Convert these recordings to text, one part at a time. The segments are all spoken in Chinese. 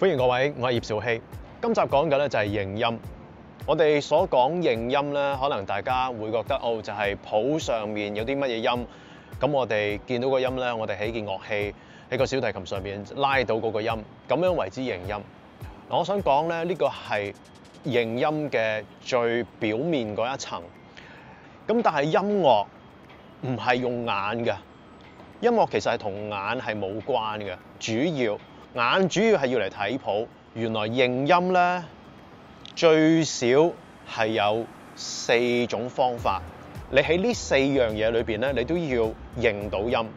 歡迎各位，我係葉兆熙。今集講嘅咧就係認音。我哋所講認音咧，可能大家會覺得哦，就係譜上面有啲乜嘢音。咁我哋見到個音咧，我哋喺件樂器喺個小提琴上邊拉到嗰個音，咁樣為之認音。我想講咧，呢個係認音嘅最表面嗰一層。咁但係音樂唔係用眼嘅，音樂其實係同眼係冇關嘅，主要。眼主要係要嚟睇譜，原來認音咧最少係有四種方法。你喺呢四樣嘢裏邊咧，你都要認到音。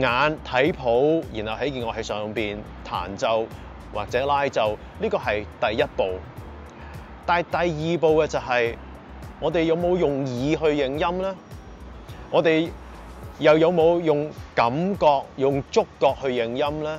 眼睇譜，然後喺件樂器上邊彈奏或者拉奏，呢個係第一步。但係第二步嘅就係我哋有冇用耳去認音咧？我哋又有冇用感覺、用觸覺去認音咧？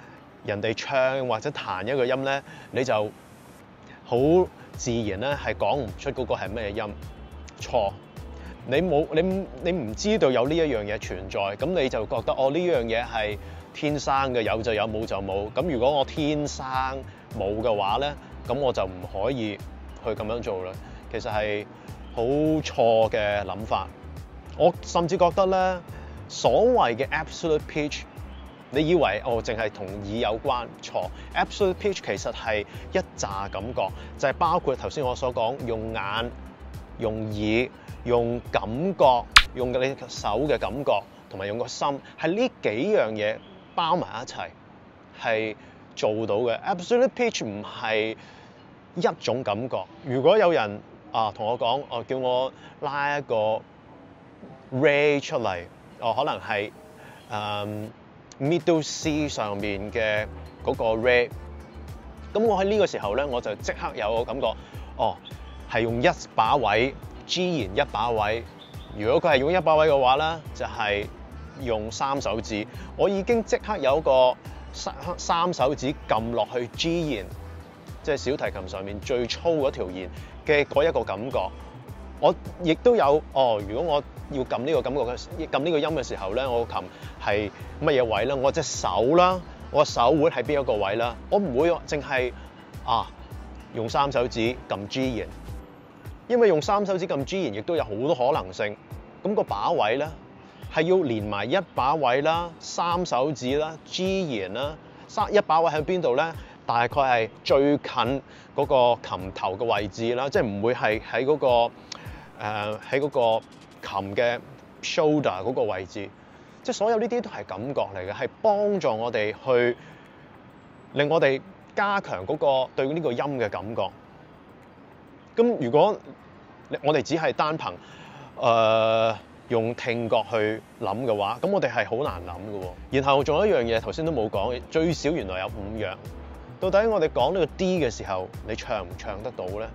人哋唱或者彈一個音咧，你就好自然咧係講唔出嗰個係咩音。錯，你冇你你唔知道有呢一樣嘢存在，咁你就覺得哦呢樣嘢係天生嘅，有就有，冇就冇。咁如果我天生冇嘅話咧，咁我就唔可以去咁樣做啦。其實係好錯嘅諗法。我甚至覺得咧，所謂嘅 absolute pitch。你以為哦，淨係同耳有關？錯，absolute pitch 其實係一紮感覺，就係包括頭先我所講，用眼、用耳、用感覺、用你手嘅感覺，同埋用個心，係呢幾樣嘢包埋一齊，係做到嘅。absolute pitch 唔係一種感覺。如果有人啊同我講，哦叫我拉一個 ray 出嚟，哦可能係嗯。Middle C 上面嘅嗰個 Re，咁我喺呢個時候咧，我就即刻有個感覺，哦，係用一把位 G 弦一把位。如果佢係用一把位嘅話咧，就係用三手指。我已經即刻有個三三手指撳落去 G 弦，即係小提琴上面最粗嗰條弦嘅嗰一個感覺。我亦都有哦。如果我要撳呢個感覺嘅撳呢個音嘅時候咧，我琴係乜嘢位咧？我隻手啦，我手會喺邊一個位啦？我唔會淨係啊用三手指撳 G 弦，因為用三手指撳 G 弦亦都有好多可能性。咁個把位咧係要連埋一把位啦、三手指啦、G 弦啦、三一把位喺邊度咧？大概係最近嗰個琴頭嘅位置啦，即係唔會係喺嗰個。誒喺嗰個琴嘅 shoulder 嗰個位置，即係所有呢啲都係感覺嚟嘅，係幫助我哋去令我哋加強嗰個對呢個音嘅感覺。咁如果我哋只係單憑誒、用聽覺去諗嘅話，咁我哋係好難諗嘅。然後仲有一樣嘢，頭先都冇講，最少原來有五樣。到底我哋講呢個 D 嘅時候，你唱唔唱得到咧？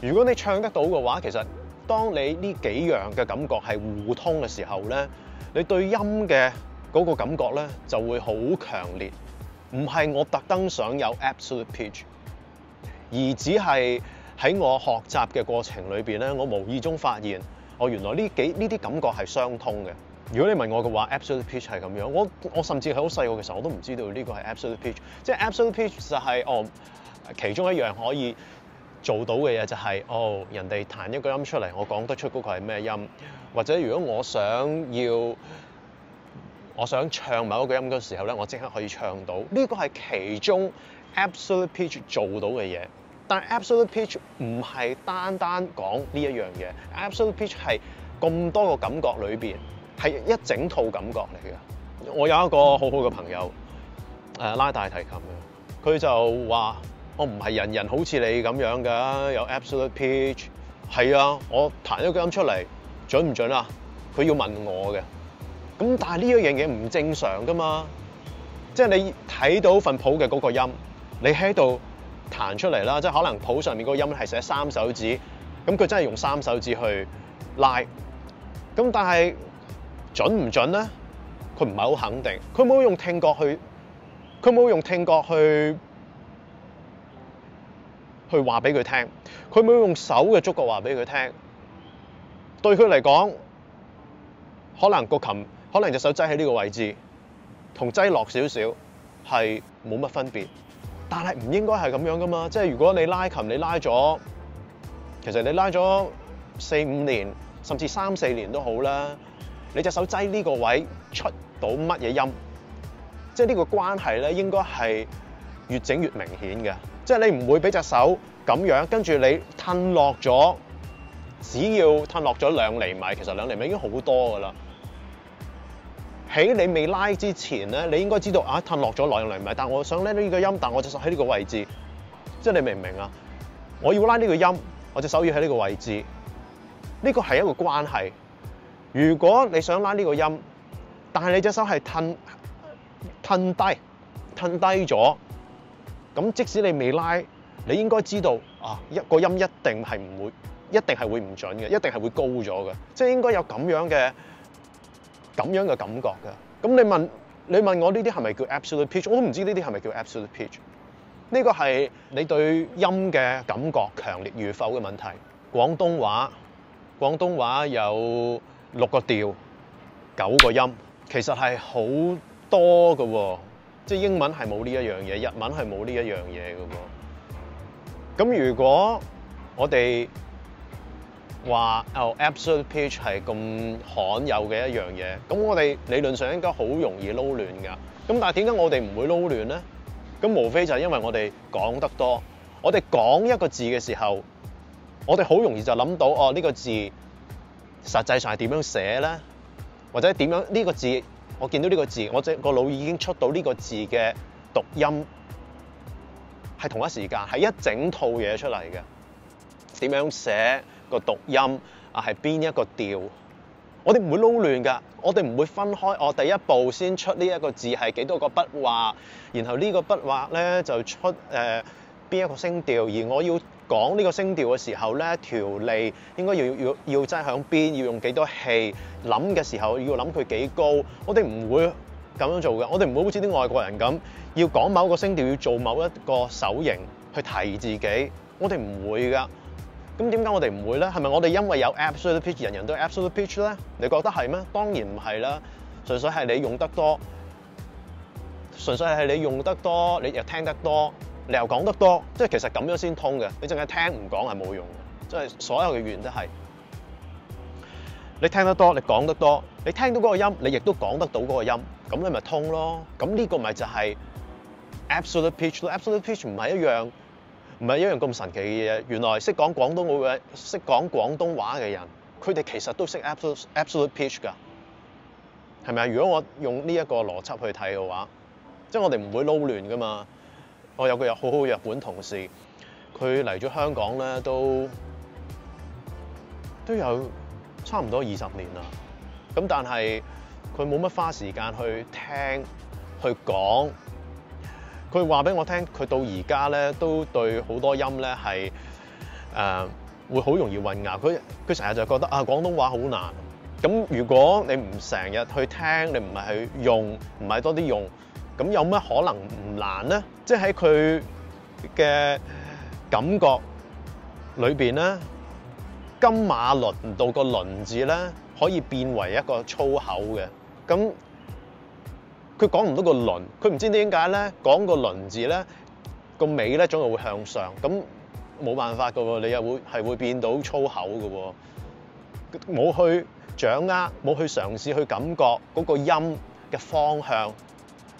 如果你唱得到嘅話，其實當你呢幾樣嘅感覺係互通嘅時候咧，你對音嘅嗰個感覺咧就會好強烈。唔係我特登想有 absolute pitch，而只係喺我學習嘅過程裏邊咧，我無意中發現，我原來呢幾呢啲感覺係相通嘅。如果你問我嘅話，absolute pitch 係咁樣，我我甚至係好細個嘅時候我都唔知道呢個係 absolute pitch，即係 absolute pitch 就係哦其中一樣可以。做到嘅嘢就係、哦，人哋彈一個音出嚟，我講得出嗰個係咩音，或者如果我想要我想唱某一個音嘅時候咧，我即刻可以唱到。呢個係其中 absolute pitch 做到嘅嘢，但係 absolute pitch 唔係單單講呢一樣嘢，absolute pitch 係咁多個感覺裏邊係一整套感覺嚟嘅。我有一個好好嘅朋友，誒、拉大提琴嘅，佢就話。我唔係人人好似你咁樣㗎，有 absolute pitch。係啊，我彈咗個音出嚟，準唔準啊？佢要問我嘅。咁但係呢一樣嘢唔正常㗎嘛。即係你睇到份譜嘅嗰個音，你喺度彈出嚟啦，即係可能譜上面嗰個音係寫三手指，咁佢真係用三手指去拉，咁但係準唔準咧？佢唔係好肯定，佢冇用聽覺去，佢冇用聽覺去去話俾佢聽，佢冇用手嘅觸覺話俾佢聽，對佢嚟講，可能個琴，可能隻手擠喺呢個位置，同擠落少少係冇乜分別。但係唔應該係咁樣噶嘛，即係如果你拉琴，你拉咗，其實你拉咗四五年，甚至三四年都好啦，你隻手擠呢個位出到乜嘢音，即係呢個關係咧，應該係越整越明顯嘅。即係你唔會俾隻手咁樣，跟住你褪落咗，只要褪落咗兩厘米，其實兩厘米已經好多噶啦。喺你未拉之前咧，你應該知道啊，褪落咗兩厘米，但我想拉呢個音，但我隻手喺呢個位置，即係你明唔明啊？我要拉呢個音，我隻手要喺呢個位置，呢個係一個關係。如果你想拉呢個音，但係你隻手係褪褪低，褪低咗，咁即使你未拉，你應該知道啊，一個音一定係唔會，一定係會唔準嘅，一定係會高咗嘅，即係應該有咁樣嘅。咁樣嘅感覺嘅，咁你問你問我呢啲係咪叫 absolute pitch？我都唔知呢啲係咪叫 absolute pitch。呢個係你對音嘅感覺強烈與否嘅問題。廣東話廣東話有六個調，九個音，其實係好多嘅喎，即係英文係冇呢一樣嘢，日文係冇呢一樣嘢㗎喎。咁如果我哋話哦，absolute pitch 係咁罕有嘅一樣嘢，咁我哋理論上應該好容易撈亂㗎。咁但係點解我哋唔會撈亂咧？咁無非就係因為我哋講得多。我哋講一個字嘅時候，我哋好容易就諗到哦，呢個字實際上係點樣寫咧？或者點樣呢個字？我見到呢個字，我隻個腦已經出到呢個字嘅讀音，係同一時間係一整套嘢出嚟嘅。點樣寫？個讀音啊，係邊一個調？我哋唔會撈亂㗎，我哋唔會分開。我第一步先出呢一個字係幾多個筆畫，然後呢個筆畫咧就出誒邊、一個聲調。而我要講呢個聲調嘅時候咧，條脷應該要要要擠響邊，要用幾多氣？諗嘅時候要諗佢幾高。我哋唔會咁樣做嘅，我哋唔會好似啲外國人咁，要講某個聲調，要做某一個手型去提自己。我哋唔會㗎。咁點解我哋唔會咧？係咪我哋因為有 absolute pitch，人人都 absolute pitch 咧？你覺得係咩？當然唔係啦，純粹係你用得多，純粹係你用得多，你又聽得多，你又講得多，即係其實咁樣先通嘅。你淨係聽唔講係冇用嘅，即係所有嘅語言都係你聽得多，你講得多，你聽到嗰個音，你亦都講得到嗰個音，咁你咪通咯。咁呢個咪就係 absolute pitch 咯。absolute pitch 唔係一樣。唔係一樣咁神奇嘅嘢，原來識講廣東話嘅、識講廣東話嘅人，佢哋其實都識 absolute absolute pitch 㗎，係咪啊？如果我用呢一個邏輯去睇嘅話，即係我哋唔會撈亂㗎嘛。我有個有好好日本同事，佢嚟咗香港咧，都都有差唔多二十年啦。咁但係佢冇乜花時間去聽、去講。佢話俾我聽，佢到而家咧都對好多音咧係誒會好容易混淆。佢佢成日就覺得啊廣東話好難。咁如果你唔成日去聽，你唔係去用，唔係多啲用，咁有乜可能唔難咧？即係喺佢嘅感覺裏邊咧，金馬輪到個輪字咧可以變為一個粗口嘅咁。佢講唔到個輪，佢唔知點解咧講個輪字咧個尾咧總係會向上，咁冇辦法噶喎，你又會係會變到粗口噶喎，冇去掌握，冇去嘗試去感覺嗰個音嘅方向，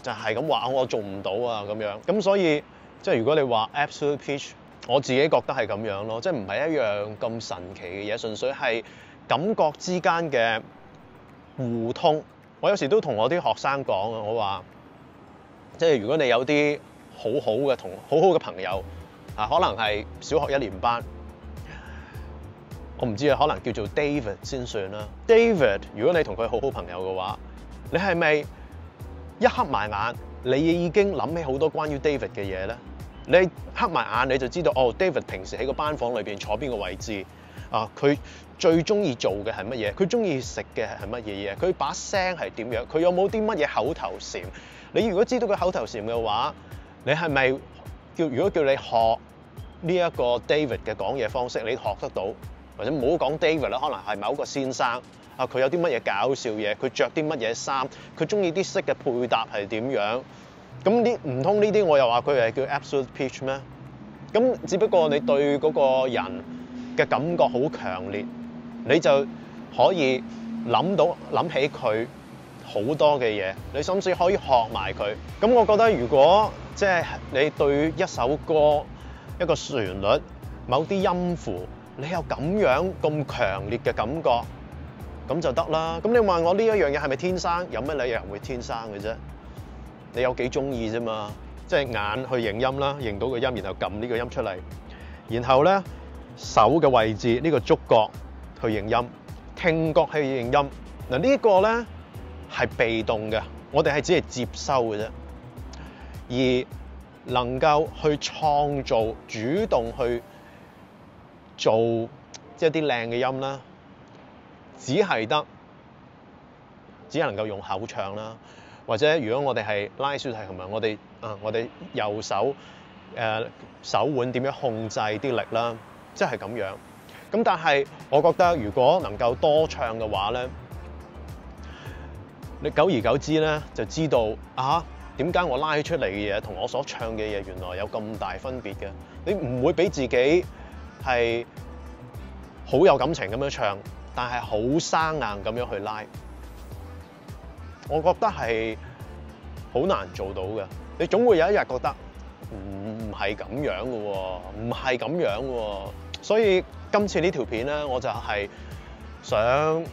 就係咁話我做唔到啊咁樣，咁所以即係如果你話 absolute pitch，我自己覺得係咁樣咯，即係唔係一樣咁神奇嘅嘢，純粹係感覺之間嘅互通。我有時都同我啲學生講啊，我話即係如果你有啲好好嘅同好好嘅朋友啊，可能係小學一年班，我唔知啊，可能叫做 David 先算啦。David，如果你同佢好好朋友嘅話，你係咪一黑埋眼，你已經諗起好多關於 David 嘅嘢咧？你黑埋眼你就知道哦，David 平時喺個班房裏邊坐邊個位置啊？佢最中意做嘅係乜嘢？佢中意食嘅係乜嘢嘢？佢把聲係點樣？佢有冇啲乜嘢口頭禪？你如果知道佢口頭禪嘅話，你係咪叫如果叫你學呢一個 David 嘅講嘢方式，你學得到？或者唔好講 David 啦，可能係某一個先生啊，佢有啲乜嘢搞笑嘢？佢着啲乜嘢衫？佢中意啲色嘅配搭係點樣？咁呢唔通呢啲我又話佢係叫 absolute peach 咩？咁只不過你對嗰個人嘅感覺好強烈，你就可以諗到諗起佢好多嘅嘢，你甚至可以學埋佢。咁我覺得如果即係你對一首歌一個旋律某啲音符，你有咁樣咁強烈嘅感覺，咁就得啦。咁你問我呢一樣嘢係咪天生？有咩理由會天生嘅啫？你有幾中意啫嘛？即係眼去認音啦，認到個音，然後撳呢個音出嚟，然後咧手嘅位置呢個觸覺去認音，聽覺去認音。嗱呢個咧係被動嘅，我哋係只係接收嘅啫。而能夠去創造、主動去做即係啲靚嘅音啦，只係得，只能夠用口唱啦。或者如果我哋係拉小提琴，我哋啊，我哋右手誒、手腕點樣控制啲力啦，即係咁樣。咁但係我覺得，如果能夠多唱嘅話咧，你久而久之咧就知道啊，點解我拉出嚟嘅嘢同我所唱嘅嘢原來有咁大分別嘅？你唔會俾自己係好有感情咁樣唱，但係好生硬咁樣去拉。我覺得係好難做到嘅，你總會有一日覺得唔係咁樣嘅喎，唔係咁樣嘅喎。所以今次呢條片咧，我就係想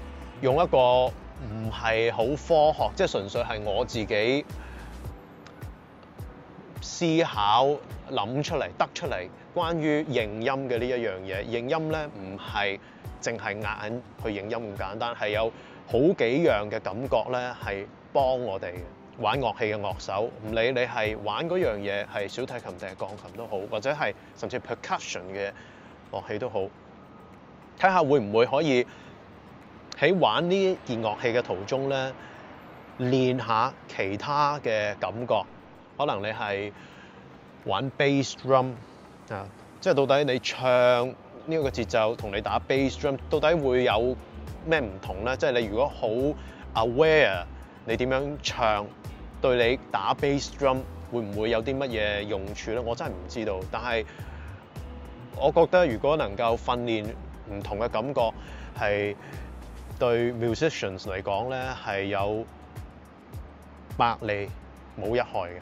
用一個唔係好科學，即係純粹係我自己思考諗出嚟得出嚟關於認音嘅呢一樣嘢。認音咧唔係淨係眼去認音咁簡單，係有好幾樣嘅感覺咧，係幫我哋玩樂器嘅樂手，唔理你係玩嗰樣嘢係小提琴定係鋼琴都好，或者係甚至 percussion 嘅樂器都好，睇下會唔會可以喺玩呢件樂器嘅途中咧，練下其他嘅感覺。可能你係玩 bass drum 啊，即係到底你唱呢個節奏同你打 bass drum 到底會有咩唔同咧？即係你如果好 aware，你點樣唱對你打 bass drum 會唔會有啲乜嘢用處咧？我真係唔知道。但係我覺得如果能夠訓練唔同嘅感覺，係對 musicians 嚟講咧係有百利冇一害嘅。